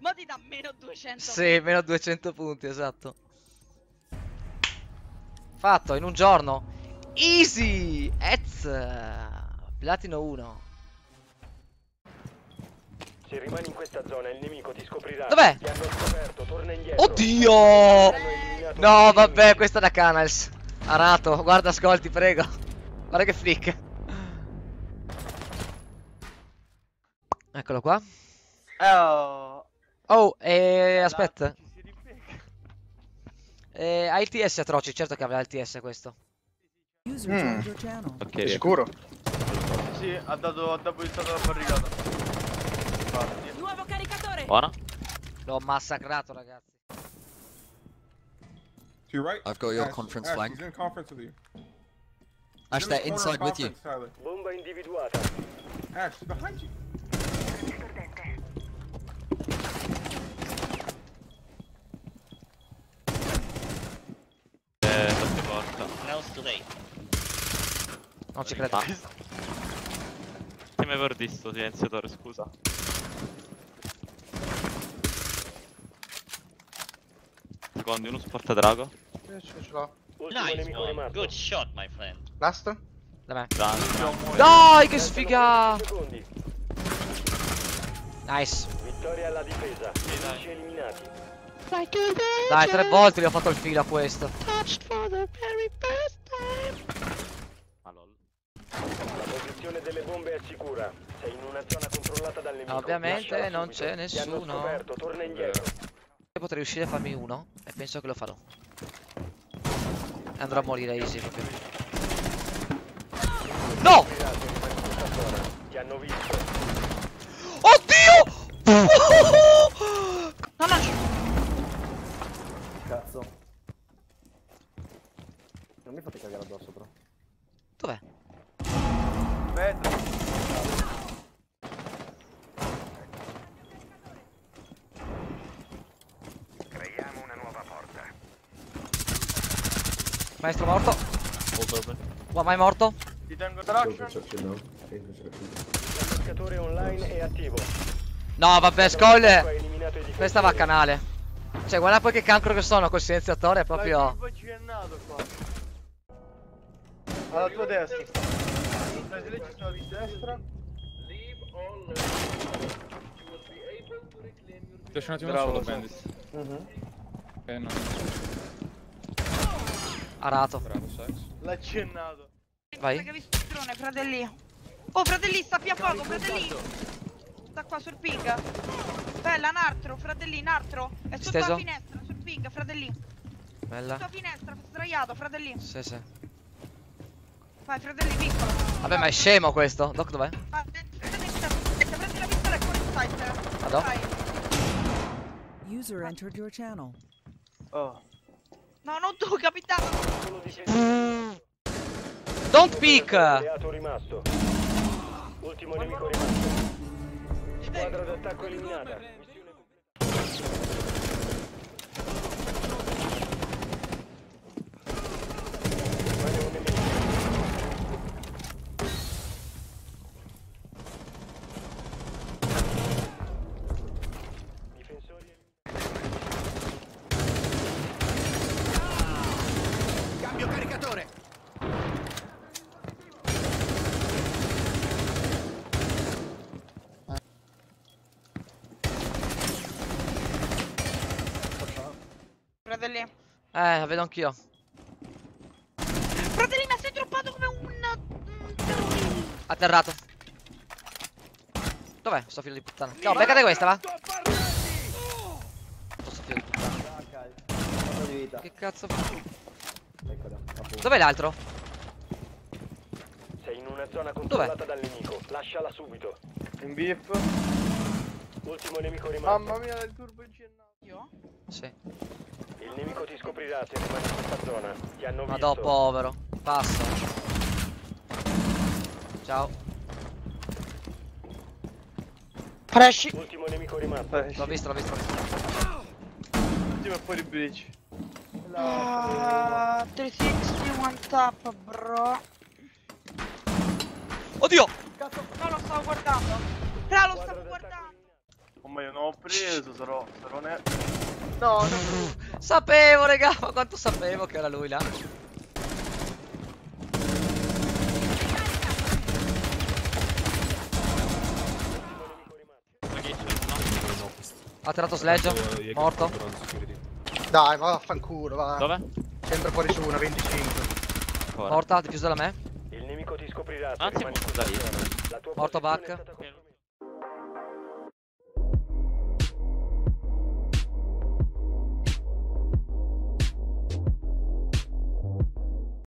200. Sì, meno 200 punti, esatto. Fatto, in un giorno. Easy! Ez! Platino 1. Se rimani in questa zona il nemico ti scoprirà. Dov'è? Ti. Oddio! No, vabbè, questa è da Canals. Arato, guarda, ascolti, prego. Guarda che flick. Eccolo qua. Oh, Oh, e aspetta. Eh, ha il TS atroci, certo che avrà il TS questo. User Mm. channel. Sei sicuro? Sì, ha dato, ha depositato la barricata. Infatti. Nuovo caricatore. Buona. L'ho massacrato, ragazzi. To your right? I've got your Ash, conference Ash, flag. He's in conference with you. Ash, they're inside with you. Bomba individuata. Ash, behind you. Eh, sotto porta. Non ci credo. Che mi avevo visto silenziatore, scusa. Secondi, uno sporta drago. Eh, ce ce l'ho. Ultimo nemico rimasto. shot, my friend. Last? Da me. Grande. Dai, che sfiga! 15 secondi. Nice. Vittoria alla difesa. Nemici eliminati. Dai, tre volte gli ho fatto il filo a questo. Ah, delle bombe è sicura. Sei in una zona controllata dal nemico. Ovviamente non c'è nessuno. scoperto, torna indietro. Potrei riuscire a farmi uno e penso che lo farò. Andrò a morire easy proprio. No! Ti hanno visto. Oddio! No, no, ci- Cazzo. Non mi fate cagare addosso però. Dov'è? Aspetta. Creiamo una nuova porta. Maestro morto. Hold open. Qua mai morto? Ti tengo traction. Il pescatore online è attivo. No, vabbè, Skoll. Questa va a canale. Cioè, guarda poi che cancro che sono col silenziatore, è proprio. Alla tua destra. Lei ci sono di destra. Lascia un attimo Bravo, solo, so. Bandit. Ok, no. Arato. Bravo. L'ha accennato. Vai. Che visto il drone, fratelli. Oh, fratelli, sta più a poco, fratelli. Sta qua sul ping. Bella, un altro, fratelli, un altro. È sotto Steso? la finestra, sul ping, fratelli. Bella. Sotto la finestra, sdraiato, fratelli. Sì, sì. Vai, fratelli, piccolo. Vabbè, ma è scemo questo. Doc dov'è? Ah, Prendi prendi la pistola e corri in sight. Vado? User entered your channel. Oh. No, non tu, capitano. Don't peek! Alleato rimasto. Ultimo nemico rimasto. Squadra d'attacco eliminata. Missione completa. Rimane un nemico. Difensori eliminati. Fratelli. Eh, la vedo anch'io. Fratelli, mi sei droppato come un... un terrorista. Atterrato. Dov'è sto figlio di puttana? No, beccate questa, va. Sto figlio di puttana. Che cazzo? Appunto. Dov'è l'altro? Sei in una zona controllata dal nemico. Lasciala subito. In beef. Ultimo nemico rimasto. Mamma mia, il turbo incennato. Io? Sì. Il nemico ti scoprirà se rimani in questa zona. Ti hanno Ma visto. do povero. Passo. Ciao. Presci. Ultimo nemico rimasto. L'ho visto, l'ho visto. Ultimo e poi il bridge. Ah, 360 one tap, bro. Oddio! No, lo stavo guardando. Ra, lo stavo guardando. Ho Ma io non ho preso, sarò. sarò ne... No, no. Sapevo, raga, ma quanto sapevo che era lui là. Ma. Ha tirato sledge. Morto. Dai, va vaffanculo, va. Dove? Sempre fuori su una 25. Ancora. Morta, diffusa da me. Il nemico ti scoprirà. Anzi, rimani Morto back.